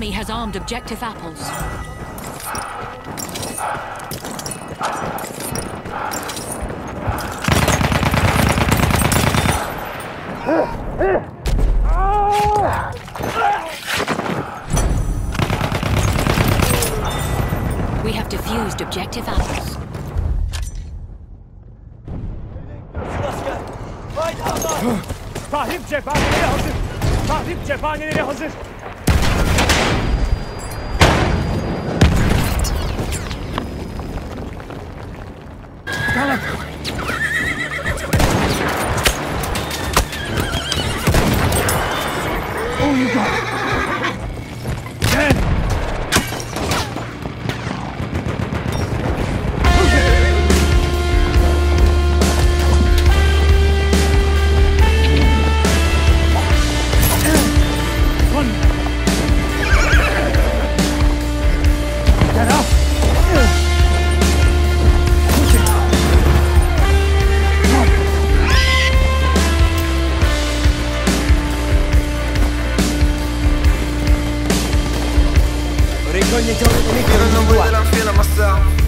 enemy has armed objective apples. We have defused objective apples. Tahrip cephaneleri hazır. Tahrip cephaneleri hazır. Feeling I'm feeling myself.